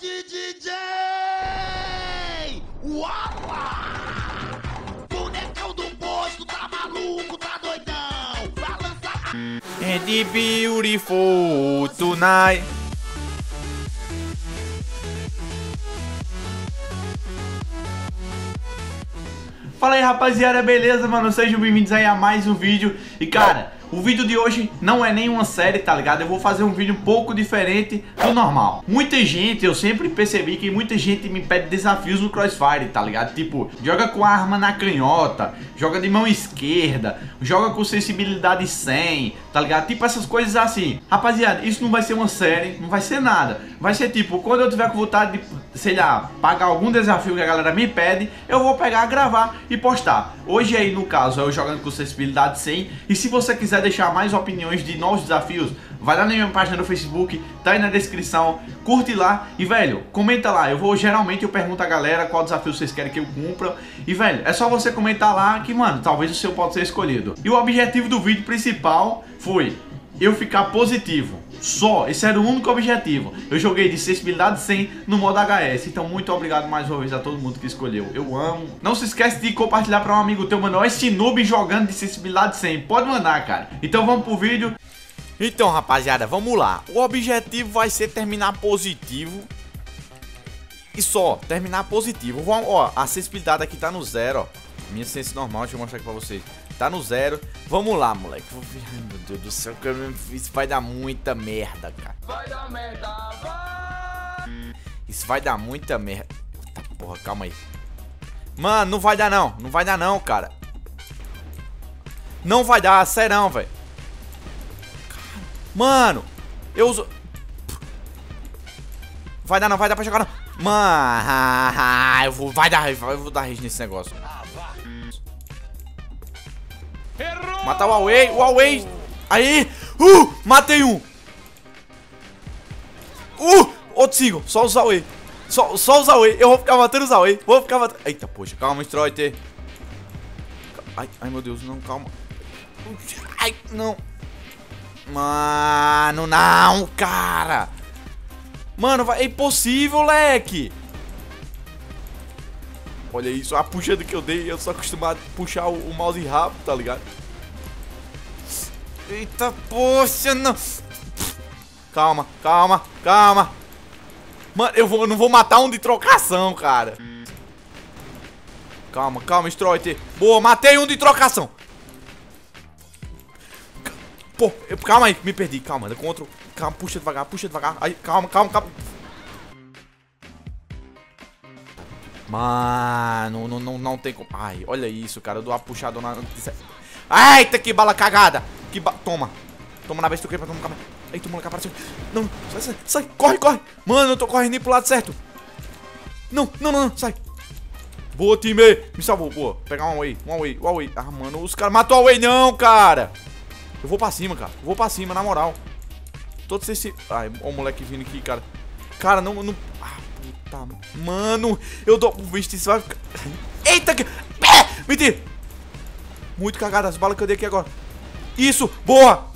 de DJ! Uala! Bonecão do posto, tá maluco, tá doidão! Balança And beautiful tonight. Fala aí rapaziada, beleza, mano? Sejam bem-vindos aí a mais um vídeo E cara, o vídeo de hoje não é nenhuma série, tá ligado? Eu vou fazer um vídeo um pouco diferente do normal Muita gente, eu sempre percebi que muita gente me pede desafios no Crossfire, tá ligado? Tipo, joga com arma na canhota, joga de mão esquerda, joga com sensibilidade 100, tá ligado? Tipo essas coisas assim Rapaziada, isso não vai ser uma série, não vai ser nada Vai ser tipo, quando eu tiver com vontade de, sei lá, pagar algum desafio que a galera me pede Eu vou pegar, gravar e postar. Hoje aí, no caso, eu jogando com sensibilidade 100 E se você quiser deixar mais opiniões de novos desafios Vai lá na minha página do Facebook, tá aí na descrição Curte lá. E, velho, comenta lá. Eu vou, geralmente, eu pergunto a galera qual desafio vocês querem que eu cumpra. E, velho, é só você comentar lá que, mano, talvez o seu pode ser escolhido. E o objetivo do vídeo principal foi eu ficar positivo. Só, esse era o único objetivo. Eu joguei de sensibilidade 100 no modo HS. Então, muito obrigado mais uma vez a todo mundo que escolheu. Eu amo. Não se esquece de compartilhar para um amigo teu, mano. Esse noob jogando de sensibilidade 100. Pode mandar, cara. Então, vamos pro vídeo. Então, rapaziada, vamos lá. O objetivo vai ser terminar positivo. E só, terminar positivo. Vamos, ó, a sensibilidade aqui tá no zero, ó. Minha sense normal, deixa eu mostrar aqui pra vocês. Tá no zero. Vamos lá, moleque. Ai, meu Deus do céu, isso vai dar muita merda, cara. Vai dar merda, vai! Isso vai dar muita merda. Porra, calma aí. Mano, não vai dar não. Não vai dar não, cara. Não vai dar, serão, velho. Mano, eu uso... Vai dar não, vai dar pra jogar não. Mano, eu vou, vai dar, eu vou dar rage nesse negócio. Matar o Huawei, o Huawei. Aí, uh, matei um. Uh, outro single, só o Huawei. Só, só o Huawei, eu vou ficar matando o Huawei. Vou ficar matando. Eita, poxa, calma, Stroiter. Ai, ai, meu Deus, não, calma. Ai, não. Mano, não, cara. Mano, vai, é impossível, leque. Olha isso, a puxada que eu dei, eu sou acostumado a puxar o, o mouse rápido, tá ligado? Eita, poxa, não. Calma, calma, calma. Mano, eu, vou, eu não vou matar um de trocação, cara. Calma, calma, Stroiter. Boa, matei um de trocação. Pô, eu, calma aí, me perdi. Calma, contra. Calma, puxa devagar, puxa devagar. Aí, calma, calma, calma. Mano, não, não, não tem como. Ai, olha isso, cara. Eu dou uma puxada na. Eita, que bala cagada. Que ba... Toma. Toma na vez que eu quero pra tomar. Eita, moleque apareceu. Não, sai, sai, sai. Corre, corre. Mano, eu tô correndo pro lado certo. Não, não, não, não. Sai. Boa, time. Me salvou. Boa. Pegar um away. Um away. Um away. Ah, mano, os caras matou o away, não, cara. Eu vou pra cima, cara. Eu vou pra cima, na moral. Todos esse... Ai, o moleque vindo aqui, cara. Cara, não... não... Puta... Mano, eu dou... Vixe, isso vai ficar... Eita, que... É, mentira. Muito cagada as balas que eu dei aqui agora. Isso, boa.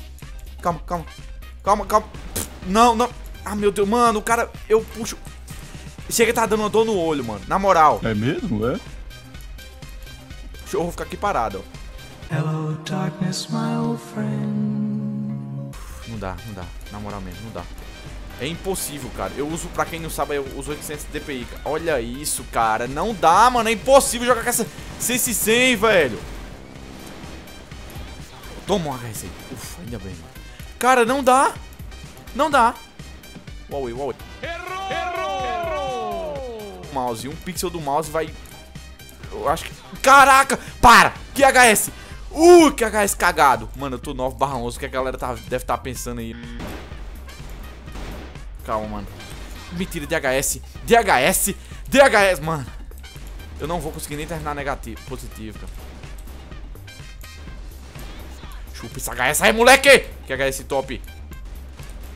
Calma, calma. Calma, calma. Não, não. Ah, meu Deus, mano, o cara... Eu puxo... Chega tá dando uma dor no olho, mano. Na moral. É mesmo, é? Deixa eu vou ficar aqui parado, ó. Hello, darkness, my old friend. Não dá, não dá. Na moral mesmo, não dá. É impossível, cara. Eu uso, pra quem não sabe, eu uso 800 DPI. Olha isso, cara. Não dá, mano. É impossível jogar com essa CC100, velho. Toma um HS aí. Ufa, ainda bem, mano. Cara, não dá. Não dá. Huawei, Huawei. Errou! Errou! Errou! Mouse. Um pixel do mouse vai... Eu acho que... Caraca! Para! Que HS! Uh, que HS cagado. Mano, eu tô 9 barra 11. O que a galera tá, deve estar tá pensando aí? Calma, mano. Mentira, DHS. DHS. DHS, mano. Eu não vou conseguir nem terminar negativo, positivo, cara. Chupa esse HS aí, moleque. Que HS top.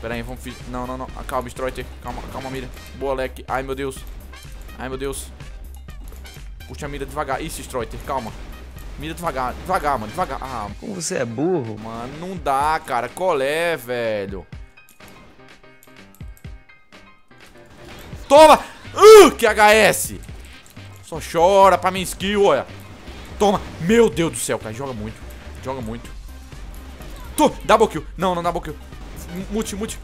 Pera aí, vamos... Não, não, não. Calma, Stroiter. Calma, calma, mira. Boa, leque. Ai, meu Deus. Ai, meu Deus. Puxa a mira devagar. Isso, Stroiter. Calma. Mira devagar, devagar, mano, devagar. Ah, como você é burro. Mano, não dá, cara. Colé, velho. Toma! Uh, que HS! Só chora pra minha skill, olha. Toma. Meu Deus do céu, cara. Joga muito. Joga muito. Tô. Double kill. Não, não double kill. Mute, mute.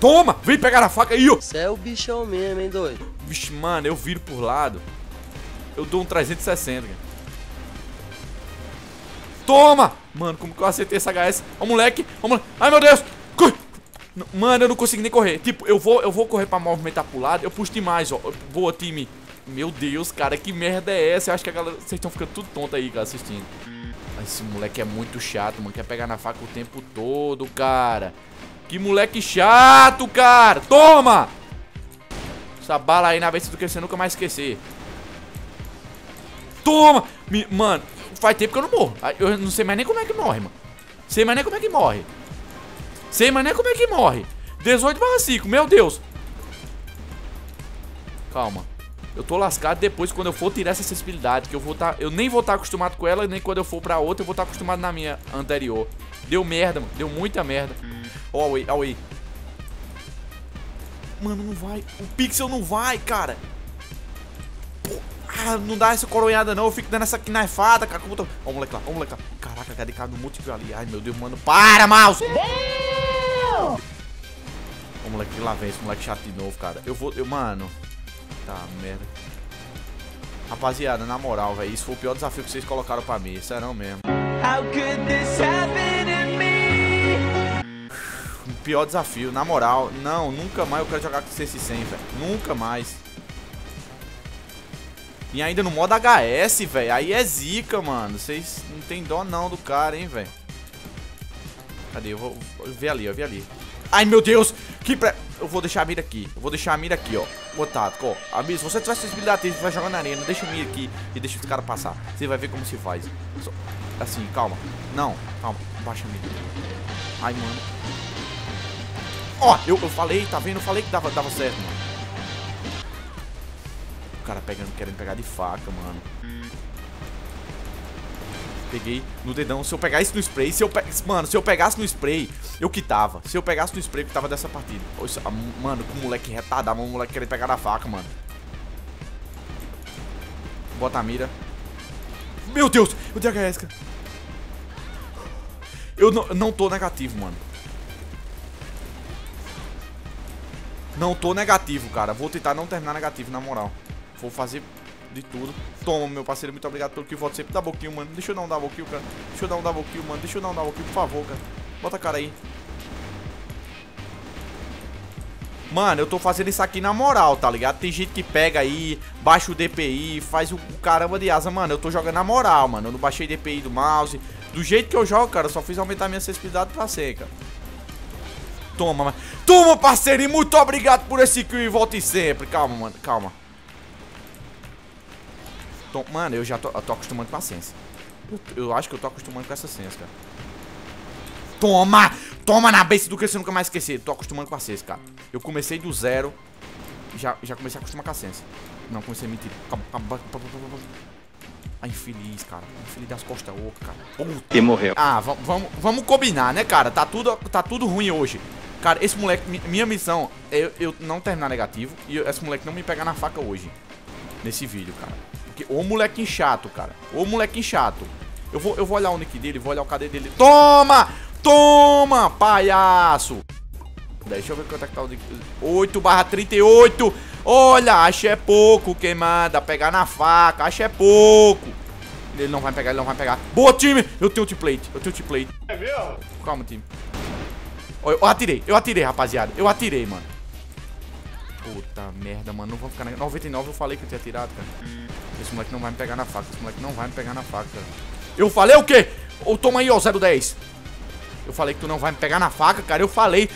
Toma! Vem pegar a faca aí, ó. Você é o bichão mesmo, hein, doido? Vixe, mano, eu viro por lado. Eu dou um 360, cara. Toma! Mano, como que eu acertei essa HS? Ó, moleque. Ó, moleque. Ai, meu Deus. Mano, eu não consigo nem correr. Tipo, eu vou, eu vou correr pra movimentar pro lado. Eu puxo demais, ó. Boa, time. Meu Deus, cara, que merda é essa? Eu acho que a galera... Vocês estão ficando tudo tonto aí, cara, assistindo. Esse moleque é muito chato, mano. Quer pegar na faca o tempo todo, cara. Que moleque chato, cara. Toma! Essa bala aí na vez do que você nunca mais esquecer. Toma! Me... Mano, faz tempo que eu não morro. Eu não sei mais nem como é que morre, mano. Sei mais nem como é que morre. Sei mais nem como é que morre. 18 barra 5, meu Deus. Calma. Eu tô lascado depois quando eu for tirar essa sensibilidade. Que eu vou tá, Eu nem vou estar tá acostumado com ela, nem quando eu for pra outra, eu vou estar tá acostumado na minha anterior. Deu merda, mano. Deu muita merda. Ó, oh, aí. Mano, não vai. O pixel não vai, cara. Pô, ah, não dá essa coronhada não. Eu fico dando essa knifada, cara. Como tô... Ó, o moleque lá, ó, o moleque lá. Caraca, cadê cara do multi ali? Ai, meu Deus, mano. Para, mouse! Moleque lá vem, esse moleque chato de novo, cara. Eu vou. Eu, mano. Tá, merda. Rapaziada, na moral, velho, isso foi o pior desafio que vocês colocaram pra mim, serão mesmo. How could this happen to me? Pior desafio, na moral, não, nunca mais eu quero jogar com esse 100, velho. Nunca mais. E ainda no modo HS, velho. Aí é zica, mano. Vocês não tem dó não do cara, hein, velho. Cadê? Eu vou, vou ver ali, ó. Ver ali. Ai, meu Deus! Que pre... Eu vou deixar a mira aqui. Eu vou deixar a mira aqui, ó. Botado, ó. Amigo, se você tiver sensibilidade, você vai jogar na arena. Deixa a mira aqui e deixa os caras passar. Você vai ver como se faz. Só... Assim, calma. Não, calma. Baixa a mira. Ai, mano. Ó, eu, eu falei, tá vendo? Eu falei que dava, dava certo, mano. O cara pegando, querendo pegar de faca, mano. Peguei no dedão. Se eu pegar isso no spray, se eu pe... Mano, se eu pegasse no spray, eu quitava. Se eu pegasse no spray, eu quitava dessa partida. Mano, com o moleque retardado, o moleque querendo pegar na faca, mano. Bota a mira. Meu Deus, eu dei HS, cara. Eu não, não tô negativo, mano. Não tô negativo, cara. Vou tentar não terminar negativo, na moral. Vou fazer de tudo. Toma, meu parceiro, muito obrigado pelo que voto sempre. Double kill, mano. Deixa eu dar um double kill, cara. Deixa eu dar um double kill, mano. Deixa eu dar um double kill, por favor, cara. Bota a cara aí. Mano, eu tô fazendo isso aqui na moral, tá ligado? Tem gente que pega aí, baixa o DPI, faz o, caramba de asa. Mano, eu tô jogando na moral, mano. Eu não baixei DPI do mouse. Do jeito que eu jogo, cara, eu só fiz aumentar minha sensibilidade pra seca. Toma, mano. Toma, parceiro, e muito obrigado por esse kill e volte sempre. Calma, mano, calma. Mano, eu já tô, eu tô acostumando com a sensa. Eu, eu, acho que eu tô acostumando com essa sensa, cara. Toma! Toma na base do que você nunca mais esquecer. Tô acostumando com a sensa, cara. Eu comecei do zero. Já, já comecei a acostumar com a sensa. Não, comecei a mentir. A infeliz, cara. A infeliz das costas oca, cara. Puta. E morreu. Ah, vamos vamos combinar, né, cara? Tá tudo, tá tudo ruim hoje. Cara, esse moleque, minha missão é eu, eu não terminar negativo e esse moleque não me pegar na faca hoje. Nesse vídeo, cara. Porque, ô molequinho chato, cara. Ô molequinho chato. Eu vou, eu vou olhar o nick dele, vou olhar o KD dele. Toma! Toma, palhaço! Deixa eu ver quanto é que tá o nick. 8 barra 38. Olha, acho é pouco, queimada. Pegar na faca, acho é pouco. Ele não vai pegar, ele não vai pegar. Boa, time! Eu tenho T-plate, eu tenho T-plate. É meu? Calma, time. Eu atirei, eu atirei, rapaziada. Eu atirei, mano. Puta merda, mano. Não vou ficar na... 99 eu falei que eu tinha tirado, cara. Esse moleque não vai me pegar na faca. Esse moleque não vai me pegar na faca, cara. Eu falei o quê? Ou toma aí, ó, 010. Eu falei que tu não vai me pegar na faca, cara. Eu falei.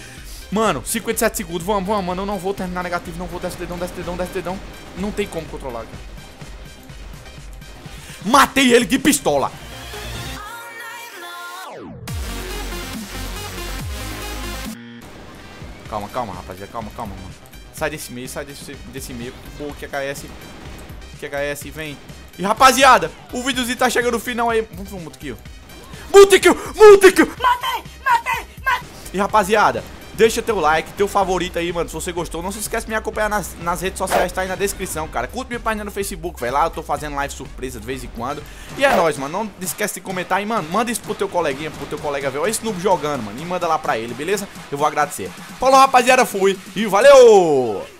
Mano, 57 segundos. Vamos, vamos, mano. Eu não vou terminar negativo. Não vou desce dedão, desce dedão, desce dedão. Não tem como controlar, cara. Matei ele de pistola. Calma, calma, rapaziada. Calma, calma, mano. Sai desse meio, sai desse, desse meio. Pô, que HS. Que HS, vem. E rapaziada, o videozinho tá chegando no final aí. Vamos pro multikill. Multikill! Multikill! Matei! Matei! Matei! E rapaziada, Deixa teu like, teu favorito aí, mano, se você gostou. Não se esquece de me acompanhar nas, nas redes sociais, tá aí na descrição, cara. Curte minha página no Facebook, vai lá, eu tô fazendo live surpresa de vez em quando. E é nóis, mano. Não esquece de comentar e, mano, manda isso pro teu coleguinha, pro teu colega ver. Olha esse noob jogando, mano. E manda lá pra ele, beleza? Eu vou agradecer. Falou, rapaziada, fui e valeu!